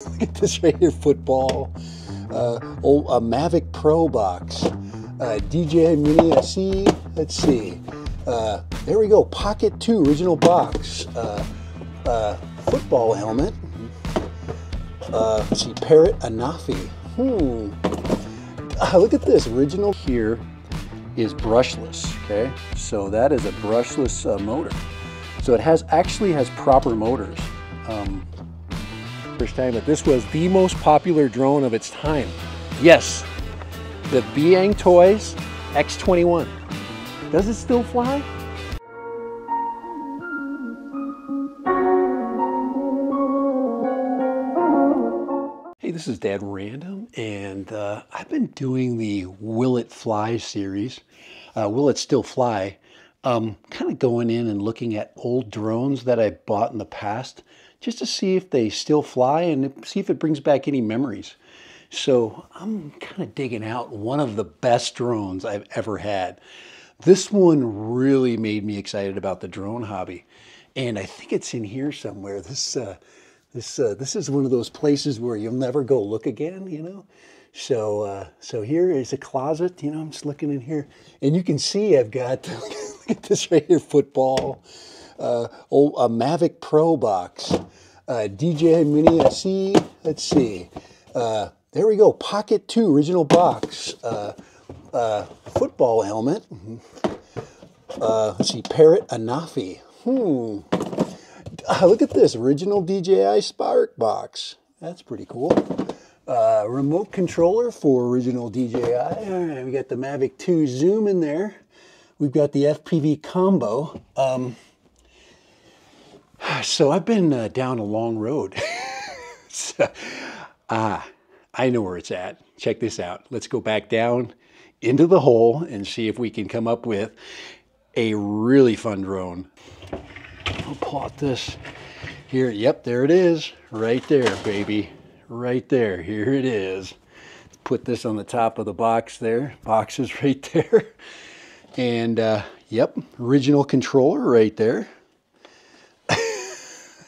Look at this right here, football. Uh, oh, a Mavic Pro box. Uh, DJI Mini SE. Let's see. Uh, there we go. Pocket 2 original box. Uh, uh, football helmet. Uh, let's see. Parrot Anafi. Hmm. Uh, look at this. Original here is brushless. Okay. So that is a brushless uh, motor. So it has actually has proper motors. Um, first time, but this was the most popular drone of its time. Yes, the Bayang Toys X21. Does it still fly? Hey, this is Dad Random, and uh, I've been doing the Will It Fly series. Uh, Will It Still Fly? Um, kind of going in and looking at old drones that I bought in the past just to see if they still fly and see if it brings back any memories. So I'm kind of digging out one of the best drones I've ever had. This one really made me excited about the drone hobby. And I think it's in here somewhere. This uh, this uh, this is one of those places where you'll never go look again, you know. So uh, so here is a closet. You know, I'm just looking in here, and you can see I've got look at this right here, football. Uh, oh, a Mavic Pro box, uh, DJI Mini SE. Let's see. Uh, there we go. Pocket 2 original box. Uh, uh, football helmet. Uh, let's see. Parrot Anafi. Hmm. Uh, look at this original DJI Spark box. That's pretty cool. Uh, remote controller for original DJI. All right, we got the Mavic 2 Zoom in there. We've got the FPV combo. Um, so I've been uh, down a long road. so, ah, I know where it's at. Check this out. Let's go back down into the hole and see if we can come up with a really fun drone. I'll pull out this here. Yep, there it is. Right there, baby. Right there. Here it is. Put this on the top of the box there. Box is right there. And uh, yep, original controller right there.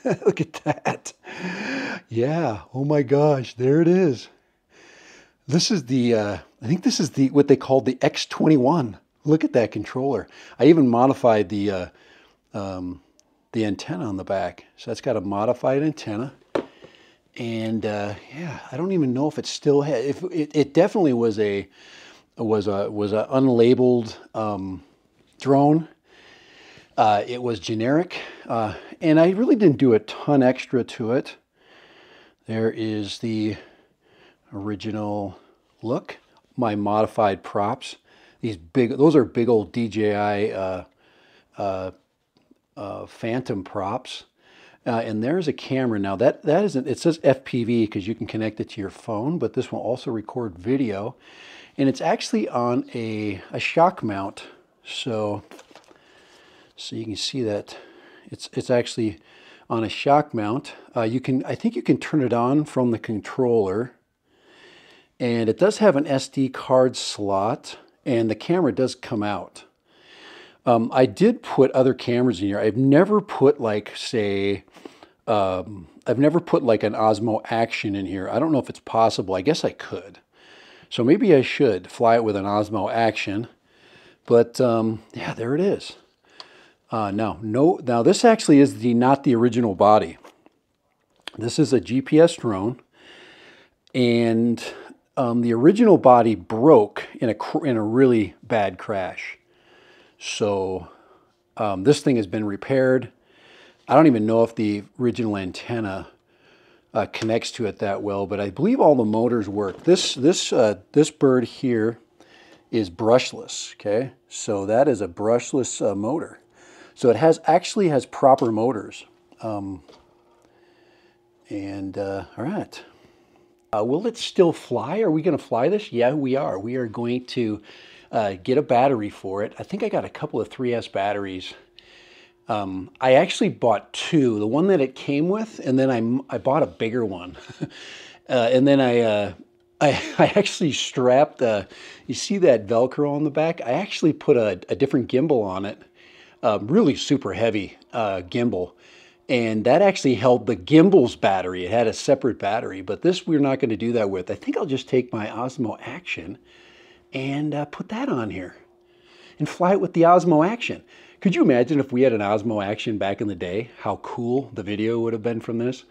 Look at that. Yeah. Oh my gosh. There it is. This is the, uh, I think this is the, what they called the X21. Look at that controller. I even modified the, uh, um, the antenna on the back. So that's got a modified antenna. And uh, yeah, I don't even know if it still had, if it, it definitely was a, was a, was a unlabeled um, drone. Uh, it was generic, uh, and I really didn't do a ton extra to it. There is the original look, my modified props. These big, those are big old DJI uh, uh, uh, Phantom props. Uh, and there's a camera. Now that, that isn't, it says FPV because you can connect it to your phone, but this will also record video. And it's actually on a, a shock mount. So, so you can see that it's, it's actually on a shock mount. Uh, you can, I think you can turn it on from the controller. And it does have an SD card slot and the camera does come out. Um, I did put other cameras in here. I've never put like, say, um, I've never put like an Osmo Action in here. I don't know if it's possible. I guess I could. So maybe I should fly it with an Osmo Action. But um, yeah, there it is. Uh, now, no, now this actually is the not the original body. This is a GPS drone, and um, the original body broke in a in a really bad crash. So um, this thing has been repaired. I don't even know if the original antenna uh, connects to it that well, but I believe all the motors work. This this uh, this bird here is brushless. Okay, so that is a brushless uh, motor. So it has actually has proper motors. Um, and uh, all right. Uh, will it still fly? Are we going to fly this? Yeah, we are. We are going to uh, get a battery for it. I think I got a couple of 3S batteries. Um, I actually bought two, the one that it came with, and then I, I bought a bigger one. uh, and then I, uh, I, I, actually strapped, uh, you see that Velcro on the back? I actually put a, a different gimbal on it, um, really super heavy uh, gimbal. And that actually held the gimbal's battery. It had a separate battery, but this we're not going to do that with. I think I'll just take my Osmo Action and uh, put that on here and fly it with the Osmo Action. Could you imagine if we had an Osmo Action back in the day, how cool the video would have been from this?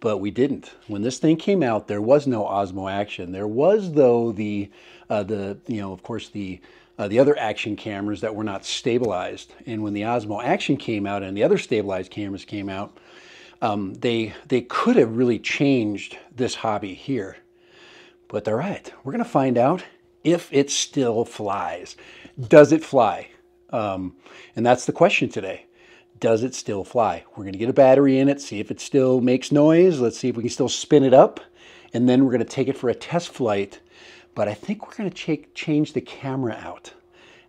But we didn't. When this thing came out, there was no Osmo Action. There was, though, the, uh, the you know, of course, the uh, the other action cameras that were not stabilized. And when the Osmo Action came out and the other stabilized cameras came out, um, they they could have really changed this hobby here. But all right, we're going to find out if it still flies. Does it fly? Um, and that's the question today. Does it still fly? We're going to get a battery in it, see if it still makes noise. Let's see if we can still spin it up. And then we're going to take it for a test flight. But I think we're going to change the camera out.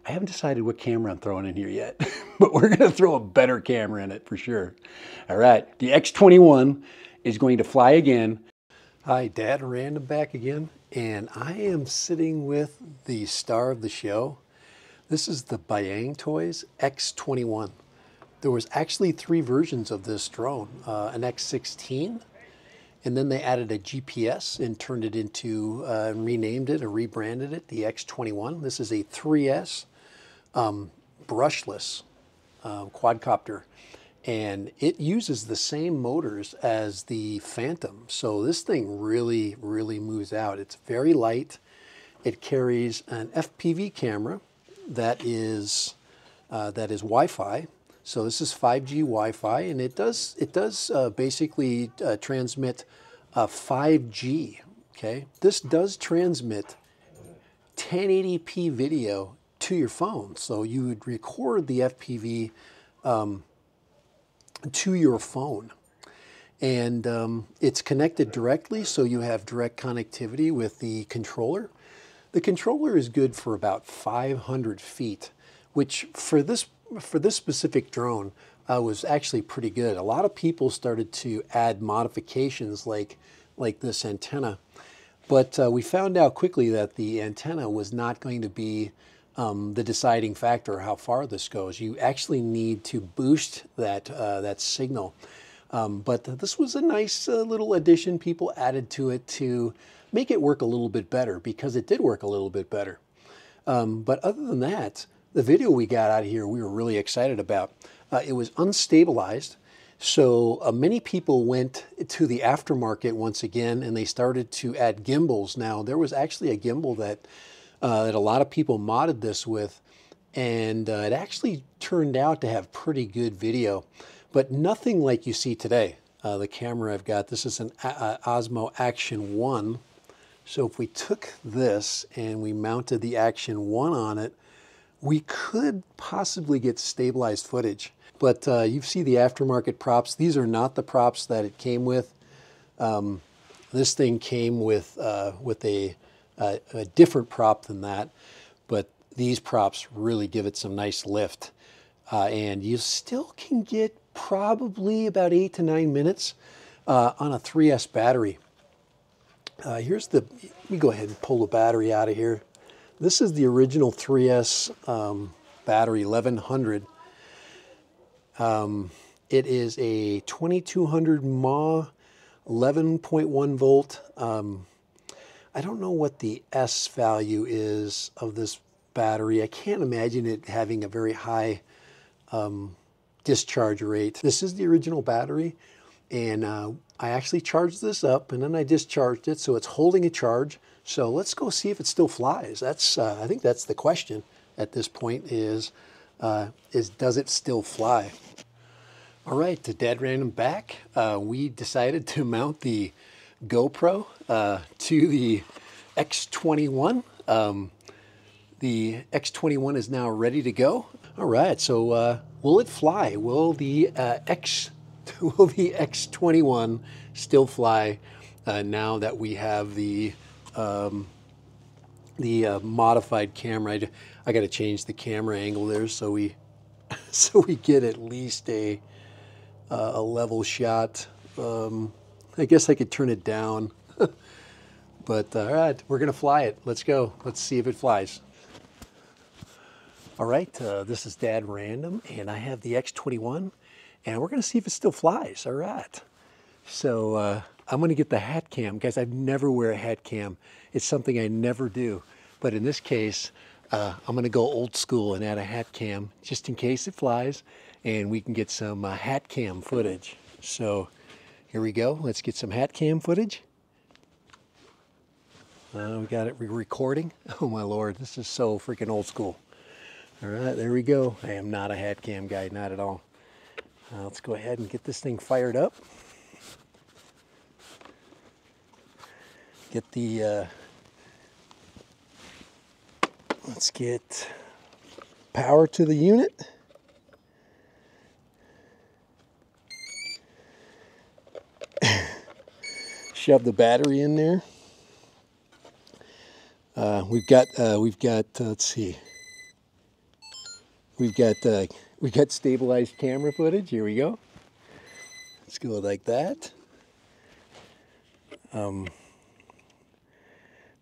I haven't decided what camera I'm throwing in here yet, but we're to throw a better camera in it for sure. All right, the X21 is going to fly again. Hi, Dad Random back again and I am sitting with the star of the show. This is the Bayang Toys X21. There was actually three versions of this drone, uh, an X16, and then they added a GPS and turned it into, uh, renamed it or rebranded it, the X21. This is a 3S um, brushless uh, quadcopter and it uses the same motors as the Phantom. So this thing really, really moves out. It's very light. It carries an FPV camera that is uh, that is Wi-Fi. So this is 5G Wi-Fi, and it does it does uh, basically uh, transmit 5G. Okay, this does transmit 1080p video to your phone. So you would record the FPV. Um, to your phone. And um, it's connected directly, so you have direct connectivity with the controller. The controller is good for about 500 feet, which for this, for this specific drone uh, was actually pretty good. A lot of people started to add modifications like, like this antenna. But uh, we found out quickly that the antenna was not going to be um, the deciding factor how far this goes. You actually need to boost that, uh, that signal. Um, but this was a nice uh, little addition people added to it to make it work a little bit better because it did work a little bit better. Um, but other than that, the video we got out of here we were really excited about. Uh, it was unstabilized. So uh, many people went to the aftermarket once again and they started to add gimbals. Now, there was actually a gimbal that uh, that a lot of people modded this with, and uh, it actually turned out to have pretty good video, but nothing like you see today. Uh, the camera I've got, this is an Osmo Action 1. So if we took this and we mounted the Action 1 on it, we could possibly get stabilized footage. But uh, you see the aftermarket props. These are not the props that it came with. Um, this thing came with, uh, with a a, a different prop than that, but these props really give it some nice lift. Uh, and you still can get probably about eight to nine minutes uh, on a 3S battery. Uh, here's the, let me go ahead and pull the battery out of here. This is the original 3S um, battery, 1100. Um, it is a 2200 mAh, 11.1 volt. Um, I don't know what the S value is of this battery. I can't imagine it having a very high um, discharge rate. This is the original battery and uh, I actually charged this up and then I discharged it so it's holding a charge. So let's go see if it still flies. That's uh, I think that's the question at this point is, uh, is does it still fly? All right, to Dad Random back, uh, we decided to mount the GoPro uh, to the X21. Um, the X21 is now ready to go. All right, so uh, will it fly? Will the uh, X will the X21 still fly now that we have the um, the uh, modified camera? I, I got to change the camera angle there so we so we get at least a uh, a level shot. Um, I guess I could turn it down. but uh, all right, we're going to fly it. Let's go. Let's see if it flies. All right, uh, this is Dad Random, and I have the X21, and we're going to see if it still flies. All right. So uh, I'm going to get the hat cam. Guys, I've never wear a hat cam. It's something I never do. But in this case, uh, I'm going to go old school and add a hat cam just in case it flies and we can get some uh, hat cam footage. So here we go. Let's get some hat cam footage. Uh, we got it re recording. Oh my lord, this is so freaking old school. All right, there we go. I am not a hat cam guy, not at all. Uh, let's go ahead and get this thing fired up. Get the, uh, let's get power to the unit. Shove the battery in there. Uh, we've got, uh, we've got, uh, let's see. We've got uh, we got stabilized camera footage. Here we go. Let's go like that. Um,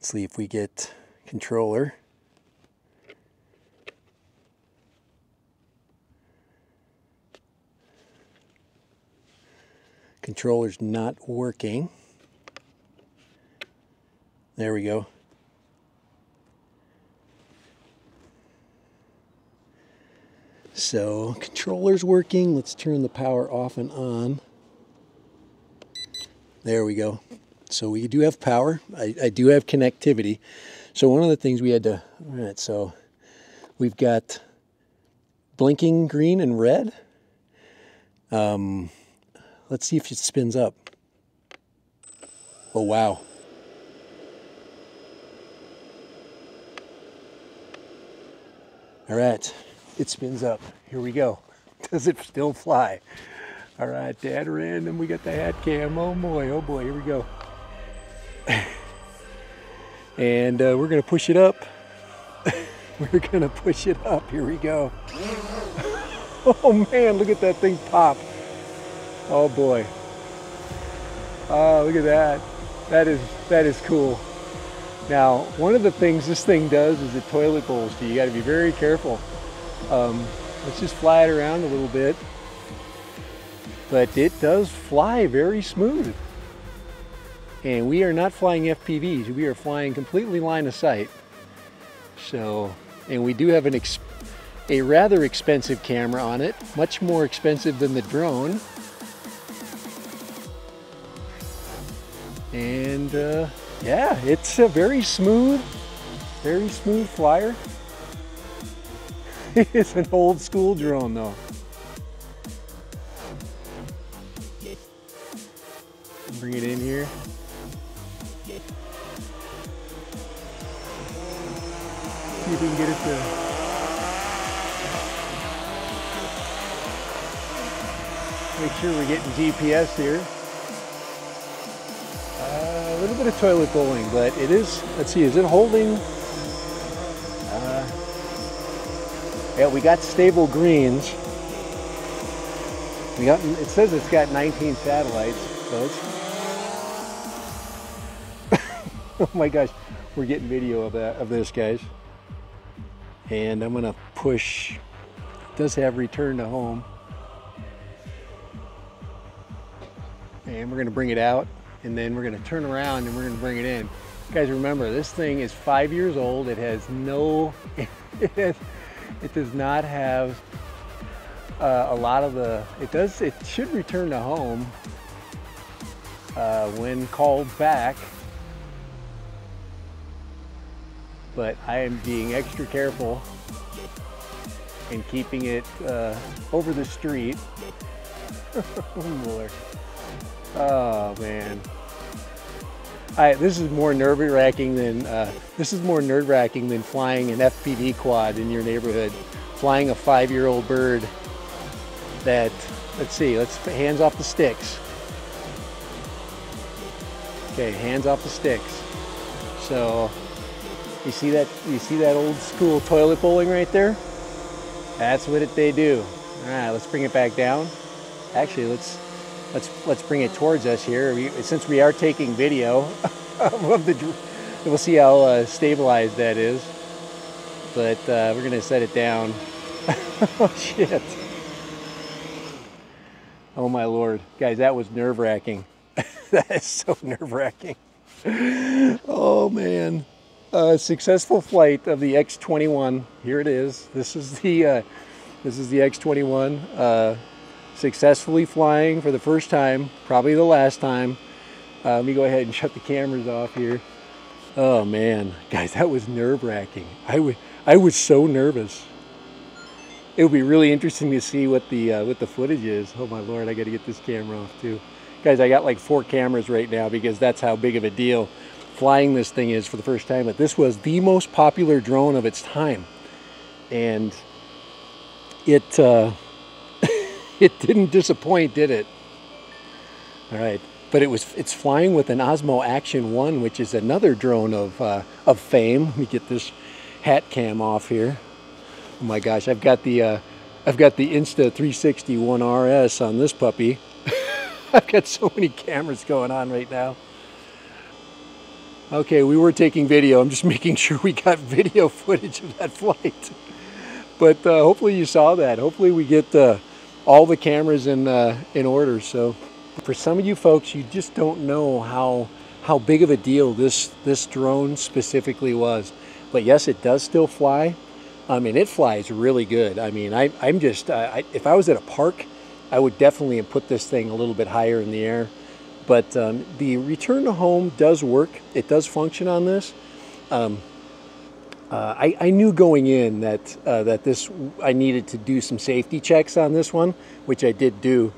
see if we get controller. Controller's not working. There we go. So controller's working. Let's turn the power off and on. There we go. So we do have power. I, I do have connectivity. So one of the things we had to, all right, so we've got blinking green and red. Um, let's see if it spins up. Oh, wow. All right it spins up. Here we go. Does it still fly? All right, dad ran random. We got the hat cam. Oh boy, oh boy, here we go. And uh, we're gonna push it up. we're gonna push it up. Here we go. oh man, look at that thing pop. Oh boy. Oh, look at that. That is that is cool. Now, one of the things this thing does is it toilet bowls you. You got to be very careful. Um, let's just fly it around a little bit. But it does fly very smooth. And we are not flying FPVs. We are flying completely line of sight. So, and we do have an a rather expensive camera on it, much more expensive than the drone. And uh, yeah, it's a very smooth, very smooth flyer. it's an old school drone though. Make sure we're getting GPS here. Uh, a little bit of toilet bowling, but it is, let's see, is it holding Yeah, we got stable greens. We got, it says it's got 19 satellites, it's, oh my gosh, we're getting video of that, of this guys. And I'm gonna push, it does have return to home. And we're gonna bring it out and then we're gonna turn around and we're gonna bring it in. Guys, remember, this thing is five years old. It has no, it it does not have uh, a lot of the, it does, it should return to home uh, when called back. But I am being extra careful and keeping it uh, over the street. oh, Lord. Oh man. All right, this is more nerve-wracking than uh, this is more nerve-wracking than flying an FPV quad in your neighborhood. Flying a five-year-old bird that let's see, let's hands off the sticks. Okay, hands off the sticks. So you see that you see that old school toilet bowling right there? That's what it, they do. All right, let's bring it back down. Actually, let's let's let's bring it towards us here. We, since we are taking video of the, we'll see how uh, stabilized that is. But uh, we're gonna set it down. oh shit! Oh my lord. Guys, that was nerve wracking. that is so nerve wracking. Oh man. A successful flight of the X21. Here it is. This is the uh, this is the X21. Successfully flying for the first time, probably the last time. Uh, let me go ahead and shut the cameras off here. Oh man, guys, that was nerve wracking. I, I was so nervous. It would be really interesting to see what the uh, what the footage is. Oh my lord, I got to get this camera off too. Guys, I got like four cameras right now because that's how big of a deal flying this thing is for the first time. But this was the most popular drone of its time, and it uh, it didn't disappoint, did it? All right, but it was it's flying with an Osmo Action One, which is another drone of uh, of fame. Let me get this hat cam off here. Oh my gosh, I've got the uh, I've got the Insta 360 One RS on this puppy. I've got so many cameras going on right now. Okay, we were taking video. I'm just making sure we got video footage of that flight. But uh, hopefully you saw that. Hopefully we get uh, all the cameras in uh, in order. So for some of you folks, you just don't know how how big of a deal this this drone specifically was. But yes, it does still fly. I mean, it flies really good. I mean, I, I'm just I, if I was at a park, I would definitely put this thing a little bit higher in the air. But um, the return to home does work. It does function on this. Um, uh, I, I, knew going in that uh, that this I needed to do some safety checks on this one, which I did do.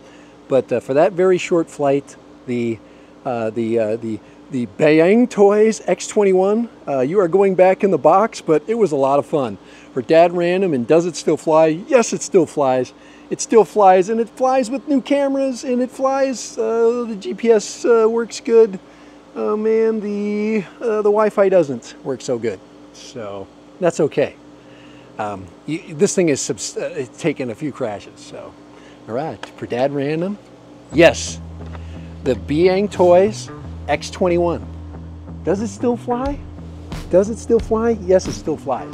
But uh, for that very short flight, the uh, the uh, the the Bayang Toys X21, uh, you are going back in the box, but it was a lot of fun. For Dad Random and does it still fly? Yes, it still flies. It still flies, and it flies with new cameras, and it flies. the GPS works good. Oh man, the the Wi-Fi doesn't work so good. So that's okay. Um, you, this thing is uh, taken a few crashes. So, all right, for Dad Random, yes, the Bayang Toys X21. Does it still fly? Does it still fly? Yes, it still flies.